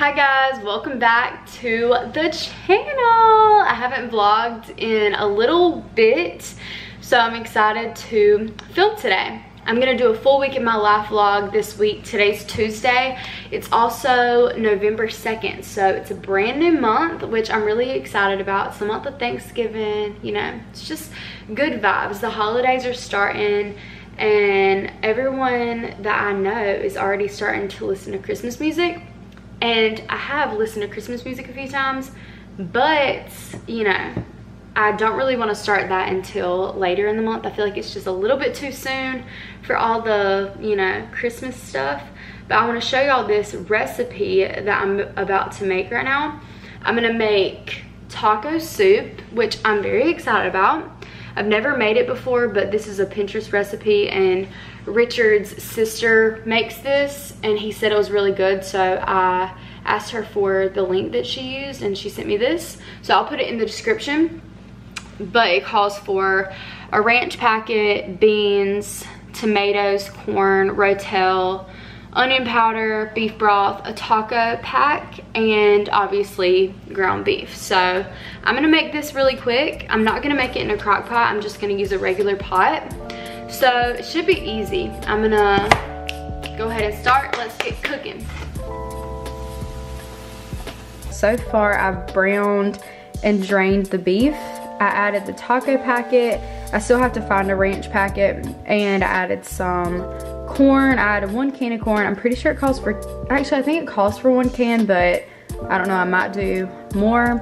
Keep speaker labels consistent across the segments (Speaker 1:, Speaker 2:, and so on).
Speaker 1: Hi guys, welcome back to the channel. I haven't vlogged in a little bit, so I'm excited to film today. I'm gonna do a full week in my life vlog this week. Today's Tuesday. It's also November 2nd, so it's a brand new month, which I'm really excited about. It's the month of Thanksgiving, you know, it's just good vibes. The holidays are starting and everyone that I know is already starting to listen to Christmas music. And I have listened to Christmas music a few times, but you know, I don't really want to start that until later in the month. I feel like it's just a little bit too soon for all the, you know, Christmas stuff. But I want to show y'all this recipe that I'm about to make right now. I'm going to make taco soup, which I'm very excited about. I've never made it before, but this is a Pinterest recipe and Richard's sister makes this and he said it was really good. So I asked her for the link that she used and she sent me this. So I'll put it in the description. But it calls for a ranch packet, beans, tomatoes, corn, rotel, onion powder, beef broth, a taco pack, and obviously ground beef. So I'm gonna make this really quick. I'm not gonna make it in a crock pot. I'm just gonna use a regular pot. So it should be easy. I'm gonna go ahead and start. Let's get cooking. So far I've browned and drained the beef. I added the taco packet. I still have to find a ranch packet and I added some corn. I added one can of corn. I'm pretty sure it calls for, actually I think it calls for one can, but I don't know, I might do more.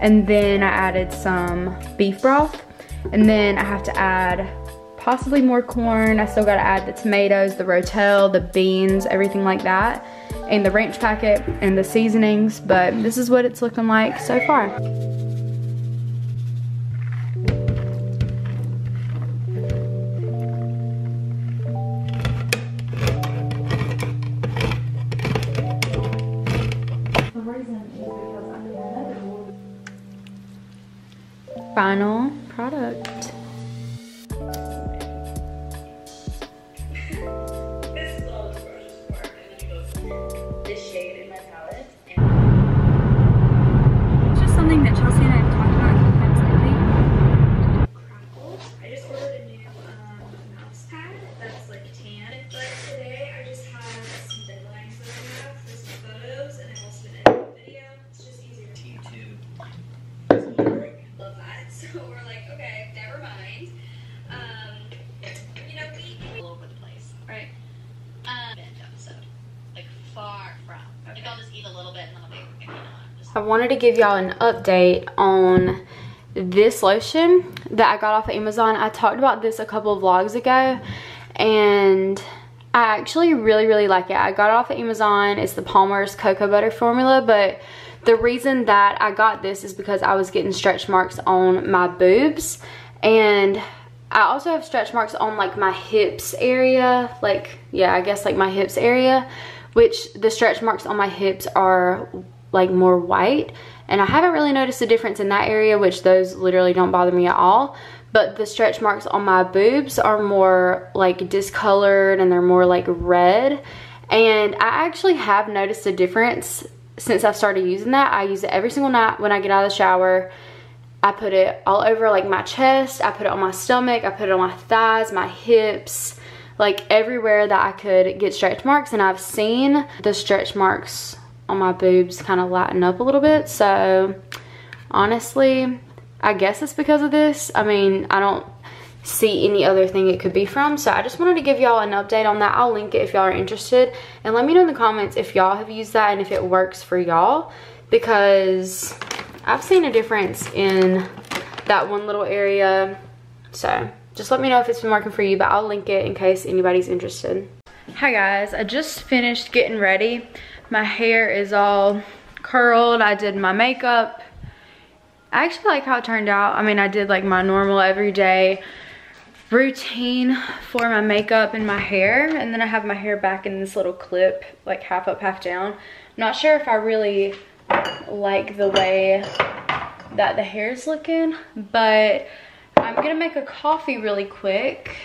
Speaker 1: And then I added some beef broth. And then I have to add possibly more corn. I still gotta add the tomatoes, the rotel, the beans, everything like that. And the ranch packet and the seasonings, but this is what it's looking like so far. final wanted to give y'all an update on this lotion that I got off of Amazon. I talked about this a couple of vlogs ago and I actually really, really like it. I got it off of Amazon. It's the Palmer's Cocoa Butter Formula, but the reason that I got this is because I was getting stretch marks on my boobs and I also have stretch marks on like my hips area, like, yeah, I guess like my hips area, which the stretch marks on my hips are like more white. And I haven't really noticed a difference in that area, which those literally don't bother me at all. But the stretch marks on my boobs are more like discolored and they're more like red. And I actually have noticed a difference since I've started using that. I use it every single night when I get out of the shower. I put it all over like my chest. I put it on my stomach. I put it on my thighs, my hips, like everywhere that I could get stretch marks. And I've seen the stretch marks on my boobs kind of lighten up a little bit. So honestly, I guess it's because of this. I mean, I don't see any other thing it could be from. So I just wanted to give y'all an update on that. I'll link it if y'all are interested. And let me know in the comments if y'all have used that and if it works for y'all. Because I've seen a difference in that one little area. So just let me know if it's been working for you. But I'll link it in case anybody's interested. Hi guys, I just finished getting ready. My hair is all curled. I did my makeup. I actually like how it turned out. I mean, I did like my normal everyday routine for my makeup and my hair. And then I have my hair back in this little clip, like half up, half down. I'm not sure if I really like the way that the hair is looking, but I'm gonna make a coffee really quick.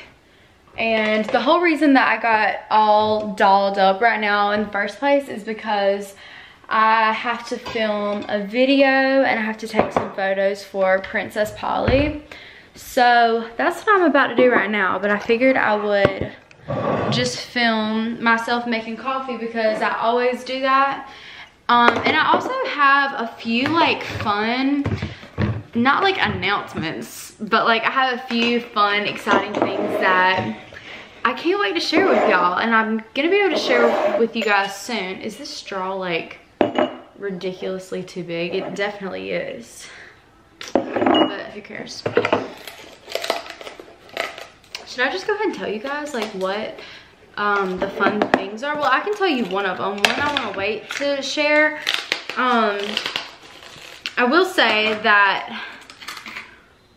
Speaker 1: And the whole reason that I got all dolled up right now in the first place is because I have to film a video and I have to take some photos for Princess Polly. So that's what I'm about to do right now, but I figured I would just film myself making coffee because I always do that. Um, and I also have a few like fun, not like announcements, but like I have a few fun, exciting things that I can't wait to share with y'all. And I'm gonna be able to share with you guys soon. Is this straw like ridiculously too big? It definitely is, but who cares? Should I just go ahead and tell you guys like what um, the fun things are? Well, I can tell you one of them. One I want to wait to share. Um, I will say that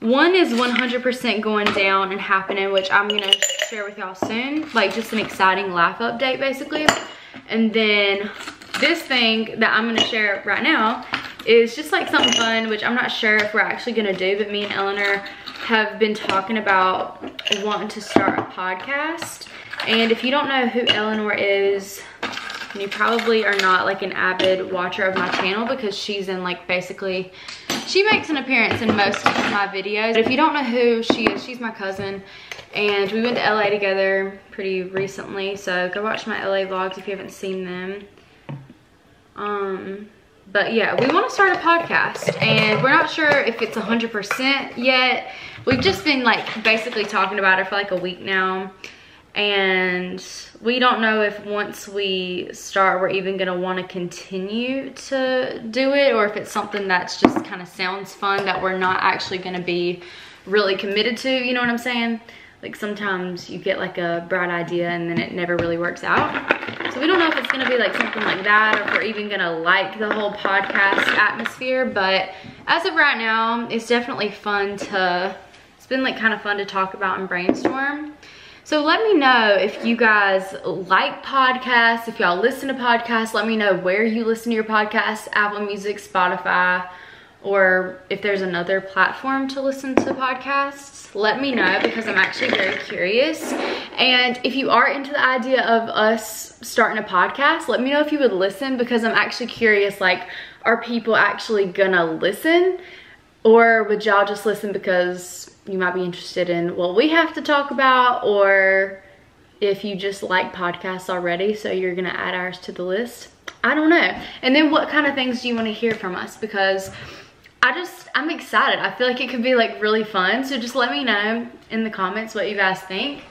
Speaker 1: one is 100% going down and happening, which I'm to share with y'all soon. Like just an exciting life update basically. And then this thing that I'm to share right now is just like something fun, which I'm not sure if we're actually to do, but me and Eleanor have been talking about wanting to start a podcast. And if you don't know who Eleanor is, you probably are not like an avid watcher of my channel because she's in like basically, she makes an appearance in most of my videos. But if you don't know who she is, she's my cousin. And we went to LA together pretty recently. So go watch my LA vlogs if you haven't seen them. Um, but yeah, we want to start a podcast and we're not sure if it's 100% yet. We've just been like basically talking about it for like a week now. And we don't know if once we start, we're even gonna wanna continue to do it or if it's something that's just kind of sounds fun that we're not actually gonna be really committed to, you know what I'm saying? Like sometimes you get like a bright idea and then it never really works out. So we don't know if it's gonna be like something like that or if we're even gonna like the whole podcast atmosphere. But as of right now, it's definitely fun to, it's been like kind of fun to talk about and brainstorm. So let me know if you guys like podcasts, if y'all listen to podcasts, let me know where you listen to your podcasts, Apple Music, Spotify, or if there's another platform to listen to podcasts, let me know because I'm actually very curious. And if you are into the idea of us starting a podcast, let me know if you would listen because I'm actually curious, like, are people actually gonna listen? Or would y'all just listen because you might be interested in what we have to talk about or if you just like podcasts already, so you're gonna add ours to the list. I don't know. And then what kind of things do you wanna hear from us? Because I just, I'm excited. I feel like it could be like really fun. So just let me know in the comments what you guys think.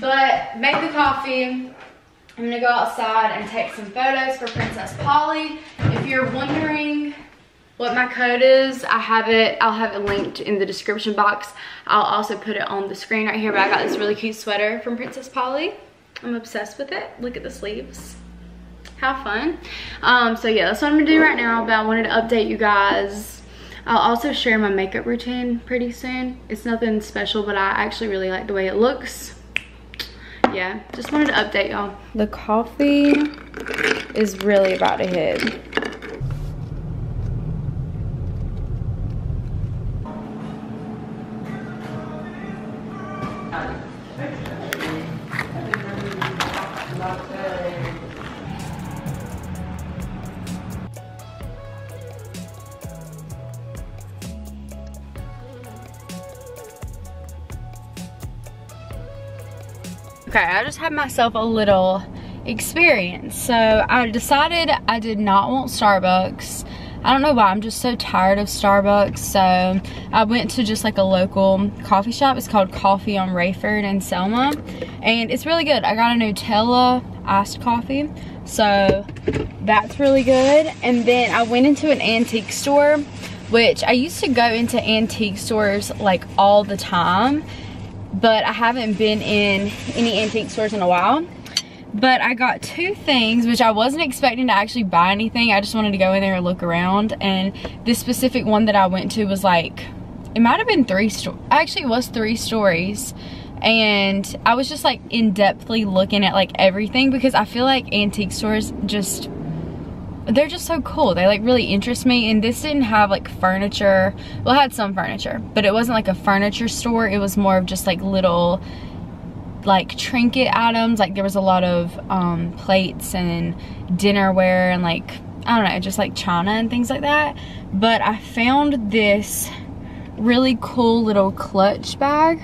Speaker 1: But make the coffee. I'm gonna go outside and take some photos for Princess Polly. If you're wondering what my code is, I have it, I'll have it linked in the description box. I'll also put it on the screen right here, but I got this really cute sweater from Princess Polly. I'm obsessed with it. Look at the sleeves. How fun. Um, so yeah, that's what I'm gonna do right now, but I wanted to update you guys I'll also share my makeup routine pretty soon. It's nothing special, but I actually really like the way it looks. Yeah, just wanted to update y'all. The coffee is really about to hit. Okay, I just had myself a little experience. So I decided I did not want Starbucks. I don't know why, I'm just so tired of Starbucks. So I went to just like a local coffee shop. It's called Coffee on Rayford in Selma. And it's really good. I got a Nutella iced coffee. So that's really good. And then I went into an antique store, which I used to go into antique stores like all the time but I haven't been in any antique stores in a while. But I got two things, which I wasn't expecting to actually buy anything. I just wanted to go in there and look around. And this specific one that I went to was like, it might have been three stories. Actually, it was three stories. And I was just like in-depthly looking at like everything because I feel like antique stores just they're just so cool. They like really interest me. And this didn't have like furniture. Well, it had some furniture, but it wasn't like a furniture store. It was more of just like little like trinket items. Like there was a lot of um, plates and dinnerware and like I don't know, just like China and things like that. But I found this really cool little clutch bag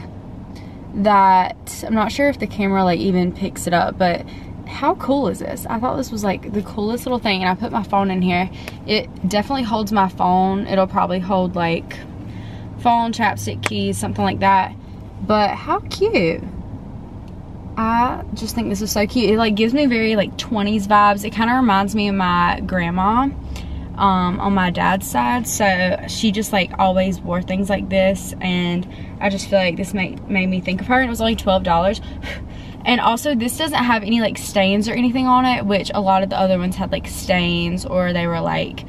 Speaker 1: that I'm not sure if the camera like even picks it up, but how cool is this? I thought this was like the coolest little thing and I put my phone in here. It definitely holds my phone. It'll probably hold like phone, chapstick, keys, something like that. But how cute. I just think this is so cute. It like gives me very like 20s vibes. It kind of reminds me of my grandma um, on my dad's side. So she just like always wore things like this. And I just feel like this made, made me think of her. And it was only $12. And also this doesn't have any like stains or anything on it, which a lot of the other ones had like stains or they were like,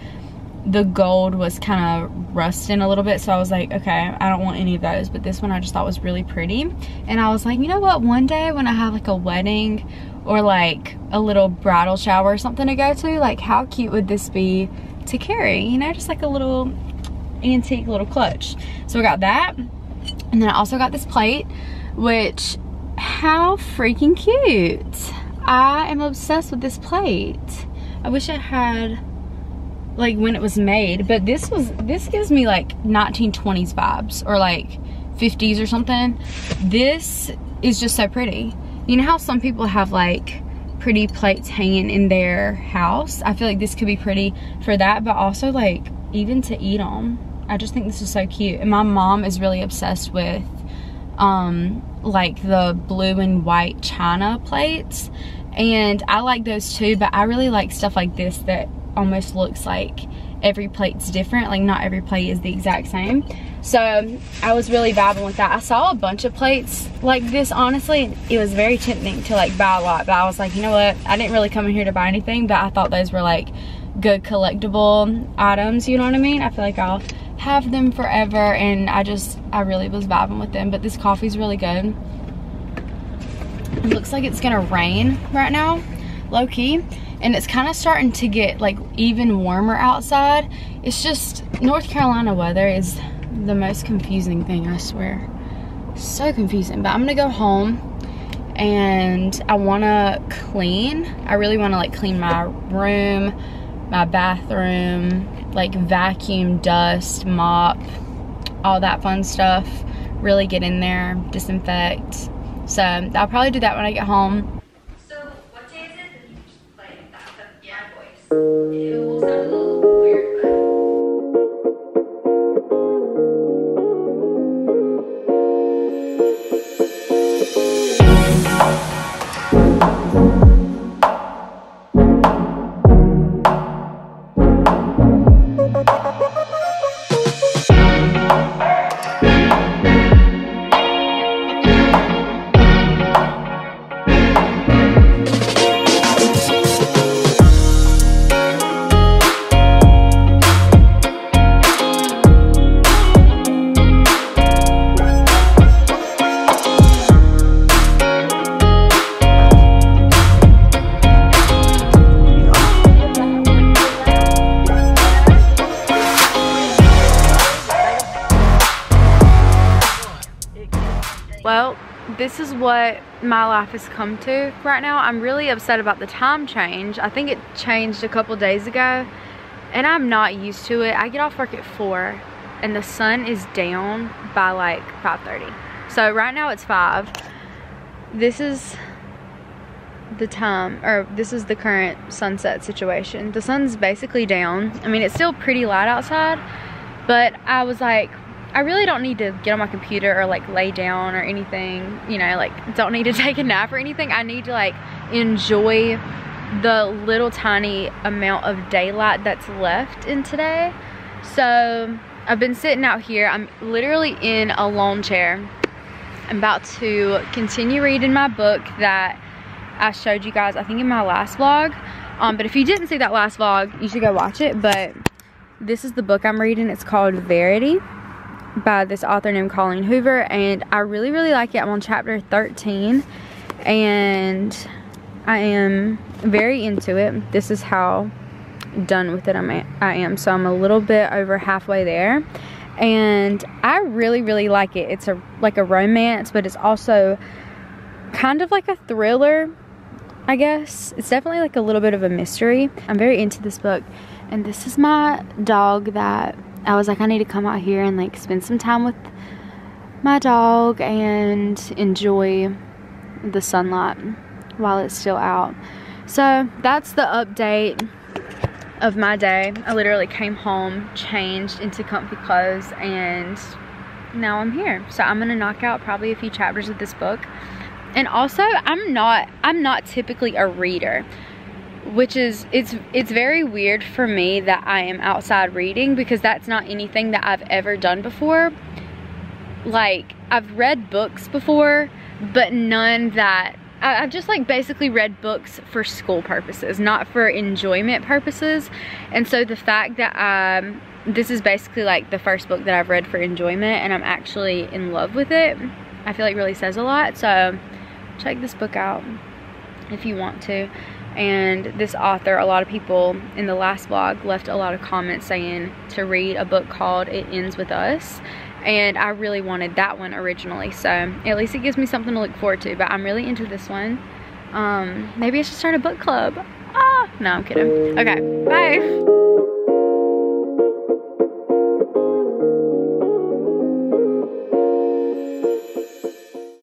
Speaker 1: the gold was kind of rusting a little bit. So I was like, okay, I don't want any of those. But this one I just thought was really pretty. And I was like, you know what? One day when I have like a wedding or like a little bridal shower or something to go to, like how cute would this be to carry? You know, just like a little antique little clutch. So I got that. And then I also got this plate, which how freaking cute. I am obsessed with this plate. I wish I had like when it was made, but this was, this gives me like 1920s vibes or like 50s or something. This is just so pretty. You know how some people have like pretty plates hanging in their house? I feel like this could be pretty for that, but also like even to eat on. I just think this is so cute. And my mom is really obsessed with um, like the blue and white china plates. And I like those too but I really like stuff like this that almost looks like every plate's different. Like not every plate is the exact same. So um, I was really vibing with that. I saw a bunch of plates like this honestly it was very tempting to like buy a lot but I was like you know what? I didn't really come in here to buy anything but I thought those were like good collectible items you know what I mean? I feel like I'll have them forever and I just I really was vibing with them but this coffee's really good. It looks like it's gonna rain right now low-key and it's kind of starting to get like even warmer outside. It's just North Carolina weather is the most confusing thing I swear. So confusing but I'm gonna go home and I want to clean. I really want to like clean my room my bathroom like vacuum, dust, mop, all that fun stuff. Really get in there, disinfect. So I'll probably do that when I get home.
Speaker 2: So, what
Speaker 1: my life has come to right now. I'm really upset about the time change. I think it changed a couple days ago and I'm not used to it. I get off work at 4 and the sun is down by like 5.30. So right now it's 5. This is the time, or this is the current sunset situation. The sun's basically down. I mean, it's still pretty light outside, but I was like, I really don't need to get on my computer or like lay down or anything, you know, like don't need to take a nap or anything. I need to like enjoy the little tiny amount of daylight that's left in today. So I've been sitting out here. I'm literally in a lawn chair. I'm about to continue reading my book that I showed you guys, I think in my last vlog. Um, but if you didn't see that last vlog, you should go watch it. But this is the book I'm reading. It's called Verity by this author named Colleen Hoover and I really really like it. I'm on chapter 13 and I am very into it. This is how done with it I'm am. So I'm a little bit over halfway there and I really really like it. It's a like a romance but it's also kind of like a thriller. I guess. It's definitely like a little bit of a mystery. I'm very into this book. And this is my dog that I was like, I need to come out here and like spend some time with my dog and enjoy the sunlight while it's still out. So that's the update of my day. I literally came home, changed into comfy clothes, and now I'm here. So I'm gonna knock out probably a few chapters of this book. And also, I'm not I'm not typically a reader, which is it's it's very weird for me that I am outside reading because that's not anything that I've ever done before. Like I've read books before, but none that I've just like basically read books for school purposes, not for enjoyment purposes. And so the fact that um, this is basically like the first book that I've read for enjoyment and I'm actually in love with it, I feel like really says a lot. So check this book out if you want to. And this author, a lot of people in the last vlog left a lot of comments saying to read a book called It Ends With Us. And I really wanted that one originally. So at least it gives me something to look forward to but I'm really into this one. Um, maybe I should start a book club. Ah no I'm kidding. Okay bye